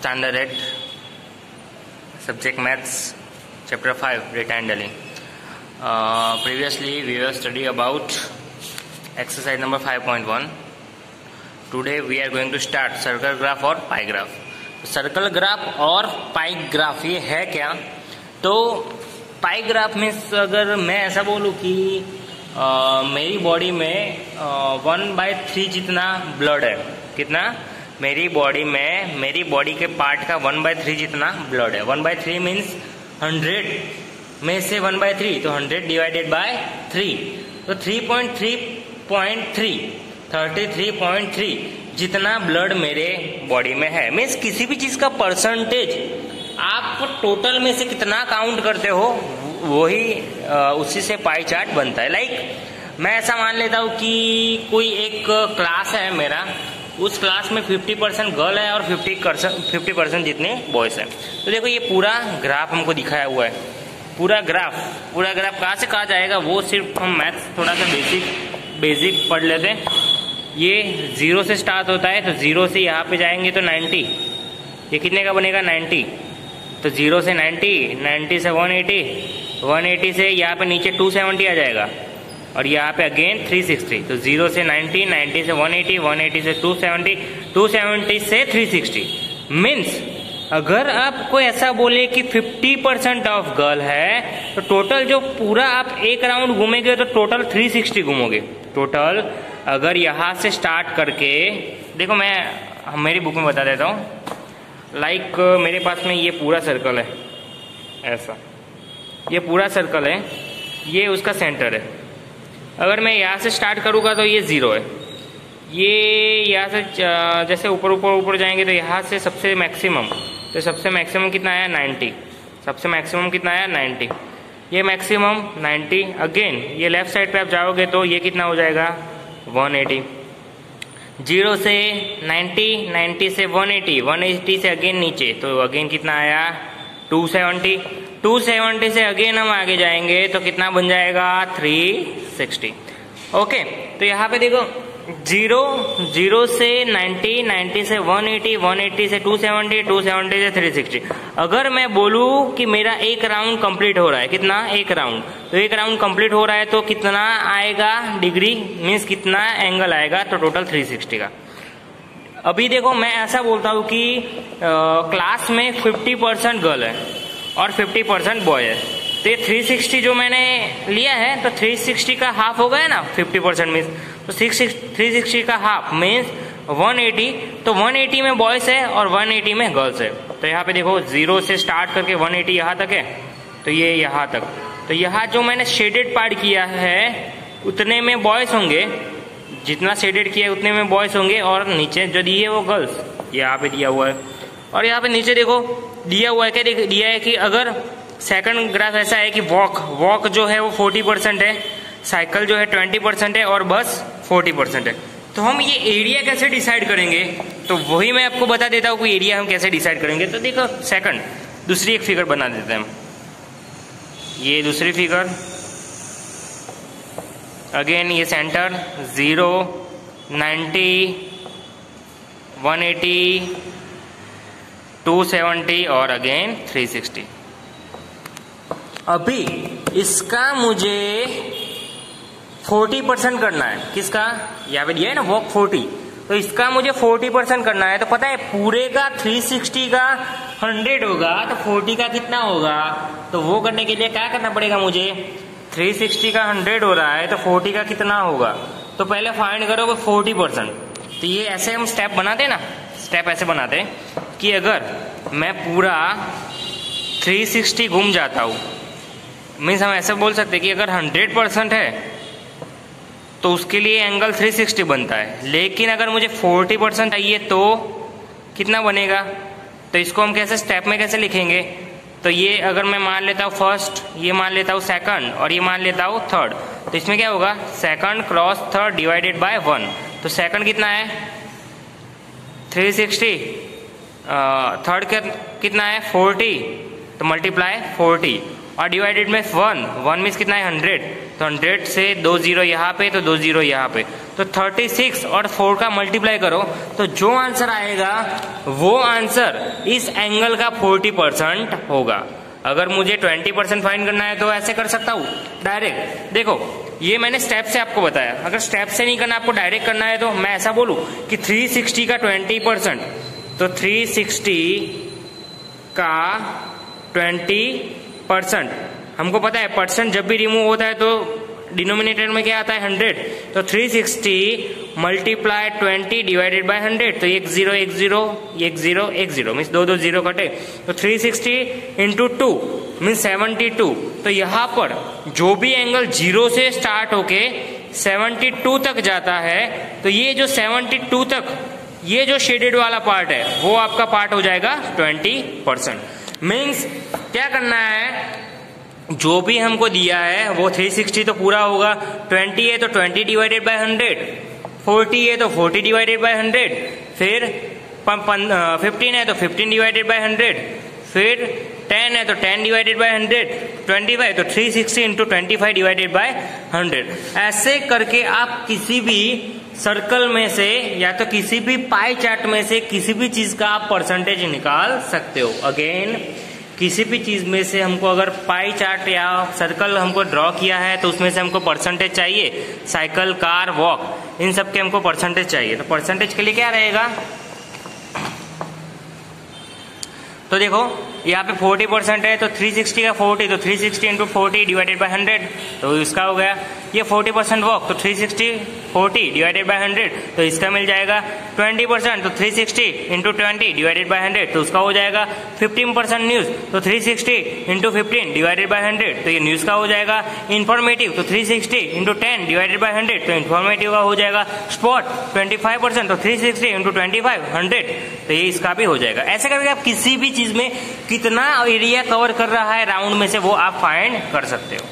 Standard eight subject maths chapter five data handling previously we are study about exercise number 5.1 point one today we are going to start circle graph और pie graph circle graph और पाईग्राफ ये है क्या? तो पाइग्राफ means अगर मैं ऐसा बोलूँ कि मेरी बॉडी में वन बाय थ्री जितना ब्लड है, कितना? मेरी बॉडी में, मेरी बॉडी के पार्ट का वन बाय थ्री जितना ब्लड है। One by three means hundred में से वन बाय थ्री तो हंड्रेड डिवाइडेड बाय थ्री तो three point three point three thirty three point three जितना ब्लड मेरे बॉडी में है। मीन्स किसी भी चीज़ का परसेंटेज आप टोटल में से कितना काउंट करते हो, वही उसी से पाई चार्ट बनता है। लाइक मैं ऐसा मान लेता हूँ कि कोई एक क्लास है मेरा उस क्लास में 50 परसेंट गर्ल है और 50 परसेंट फिफ्टी परसेंट जितने बॉयज़ हैं। तो देखो ये पूरा ग्राफ हमको दिखाया हुआ है। पूरा ग्राफ पूरा ग्राफ कहाँ से कहा जाएगा? वो सिर्फ़ हम मैथ्स थोड़ा सा बेसिक बेसिक पढ़ लेते हैं। ये ज़ीरो से स्टार्ट होता है तो ज़ीरो से यहाँ पे जाएँगे तो 90 ये कितने का बनेगा? 90 तो ज़ीरो से 90 90 से 180 180 से यहाँ पे नीचे 270 आ जाएगा। और यहाँ पे अगेन 360 तो ज़ीरो से 90 90 से 180 180 से 270 270 से 360 मीन्स अगर आपको ऐसा बोले कि 50 परसेंट ऑफ़ गर्ल है तो टोटल जो पूरा आप एक राउंड घूमेंगे तो टोटल 360 घूमोगे. टोटल अगर यहाँ से स्टार्ट करके, देखो मैं, मेरी बुक में बता देता हूँ. लाइक मेरे पास में ये पूरा सर्कल है. ऐसा. ये पूरा सर्कल है. ये उसका सेंटर है. अगर मैं यहाँ से स्टार्ट करूँगा तो ये ज़ीरो है। ये यहाँ से जैसे ऊपर ऊपर ऊपर जाएँगे तो यहाँ से सबसे मैक्सिमम तो सबसे मैक्सिमम कितना आया? 90 सबसे मैक्सिमम कितना आया? 90 ये मैक्सिमम 90 अगेन ये लेफ़्ट साइड पे आप जाओगे तो ये कितना हो जाएगा? 180 ज़ीरो से 90 90 से 180 180 से अगेन नीचे तो अगेन कितना आया? 270 270 से अगेन हम आगे जाएँगे तो कितना बन जाएगा? 360 ओके तो यहाँ पे देखो ज़ीरो ज़ीरो से 90 90 से 180 180 से 270 270 से 360 अगर मैं बोलूँ कि मेरा एक राउंड कंप्लीट हो रहा है कितना? एक राउंड। तो एक राउंड कंप्लीट हो रहा है तो कितना आएगा डिग्री? मीन्स कितना एंगल आएगा? तो टोटल 360 का। अभी देखो मैं ऐसा बोलता हूँ कि आ, क्लास में 50 परसेंट गर्ल है। और 50 परसेंट बॉय है। तो ये 360 जो मैंने लिया है तो 360 का हाफ़ हो गया ना 50 परसेंट मीन्स तो सिक्स थ्री सिक्सटी का हाफ़ मीन्स 180 तो 180 में बॉयज़ है और 180 में गर्ल्स है। तो यहाँ पे देखो ज़ीरो से स्टार्ट करके 180 एटी यहाँ तक है तो ये यहाँ तक। तो यहाँ जो मैंने शेडेड पार्ट किया है, उतने में बॉयज़ होंगे। जितना शेडेड किया है, उतने में बॉयज़ होंगे और नीचे, जो दिए वो गर्ल्स यहाँ पे दिया हुआ है। और यहाँ पे नीचे देखो दिया हुआ है क्या? दिया है कि अगर सेकंड ग्राफ ऐसा है कि वॉक वॉक जो है वो 40 परसेंट है साइकिल जो है 20 परसेंट है और बस 40 परसेंट है। तो हम ये एरिया कैसे डिसाइड करेंगे? तो वही मैं आपको बता देता हूँ कि एरिया हम कैसे डिसाइड करेंगे। तो देखो सेकंड दूसरी एक फिगर बना देते हैं हम। ये दूसरी फिगर अगेन ये centre zero ninety one eighty two seventy और अगेन थ्री सिक्सटी। अभी इसका मुझे 40 परसेंट करना है। किसका? पे दिया है ना वॉक 40 तो इसका मुझे 40 परसेंट करना है। तो पता है, पूरे का 360 का 100 होगा तो 40 का कितना होगा? तो वो करने के लिए क्या करना पड़ेगा मुझे? 360 का 100 हो रहा है तो 40 का कितना होगा? तो पहले फाइंड करोगे 40 परसेंट। तो ये ऐसे हम स्टेप बनाते ना, स्टेप ऐसे बनाते कि अगर मैं पूरा 360 घूम जाता हूँ मीन्स हम ऐसे बोल सकते कि अगर 100 परसेंट है तो उसके लिए एंगल 360 बनता है। लेकिन अगर मुझे 40 परसेंट चाहिए तो कितना बनेगा? तो इसको हम कैसे स्टेप में कैसे लिखेंगे? तो ये अगर मैं मान लेता हूँ फ़र्स्ट ये मान लेता हूँ सेकंड और ये मान लेता हूँ थर्ड तो इसमें क्या होगा? Second cross third divided by one तो सेकंड कितना है? 360 थर्ड कितना है? 40 तो मल्टीप्लाई 40 और डिवाइडेड में वन वन मीन्स कितना है? हंड्रेड तो हंड्रेड से दो ज़ीरो यहाँ पे तो दो ज़ीरो यहाँ पे. तो थर्टी सिक्स और फोर का मल्टीप्लाई करो तो जो आंसर आएगा, वो आंसर इस एंगल का फोर्टी परसेंट होगा. अगर मुझे ट्वेंटी परसेंट फाइन करना है तो ऐसे कर सकता हूँ. डायरेक्ट देखो, ये मैंने स्टेप से आपको बताया. अगर स्टेप से नहीं करना, आपको डायरेक्ट करना है तो मैं ऐसा बोलूँ कि 360 का 20 परसेंट तो 360 का 20 परसेंट हमको पता है परसेंट जब भी रिमूव होता है तो डिनोमिनेटर में क्या आता है हंड्रेड तो 360 sixty multiply twenty divided by hundred तो एक ज़ीरो एक ज़ीरो एक ज़ीरो एक ज़ीरो मीन्स दो दो ज़ीरो कटे। तो 360 sixty into two means seventy two तो यहाँ पर जो भी एंगल ज़ीरो से स्टार्ट होके 72 तक जाता है तो ये जो 72 तक ये जो शेडेड वाला पार्ट है, वो आपका पार्ट हो जाएगा 20 परसेंट मीन्स क्या करना है? जो भी हमको दिया है, वो 360 तो पूरा होगा. 20 है तो 20 डिवाइडेड बाय 100 40 है तो 40 डिवाइडेड बाय 100 फिर फिफ्टीन है तो 15 डिवाइडेड बाय 100 फिर 10 है तो 10 डिवाइडेड बाय 100 25 तो 360 sixty into twenty divided by 100 ऐसे करके आप किसी भी सर्कल में से या तो किसी भी पाई चार्ट में से किसी भी चीज़ का आप परसेंटेज निकाल सकते हो। अगेन किसी भी चीज़ में से हमको अगर पाई चार्ट या सर्कल हमको ड्रॉ किया है तो उसमें से हमको परसेंटेज चाहिए। साइकिल कार वॉक इन सब के हमको परसेंटेज चाहिए। तो परसेंटेज के लिए क्या रहेगा? तो देखो यहाँ पे 40 परसेंट है तो 360 का 40 तो 360 sixty into forty divided by hundred तो इसका हो गया, ये 40 परसेंट वॉक तो 360 40 डिवाइडेड बाई हंड्रेड तो इसका मिल जाएगा 20 परसेंट तो 360 sixty into twenty divided by hundred तो उसका हो जाएगा 15 परसेंट न्यूज़ तो 360 sixty into fifteen divided by hundred तो ये न्यूज़ का हो जाएगा इन्फॉर्मेटिव तो 360 sixty into ten divided by hundred तो इन्फॉर्मेटिव का हो जाएगा स्पॉट 25 परसेंट तो 360 सिक्सटी इंटू ट्वेंटी तो ये इसका भी हो जाएगा। ऐसे करके आप किसी भी चीज़ में कितना एरिया कवर कर रहा है राउंड में से वो आप फाइंड कर सकते हो।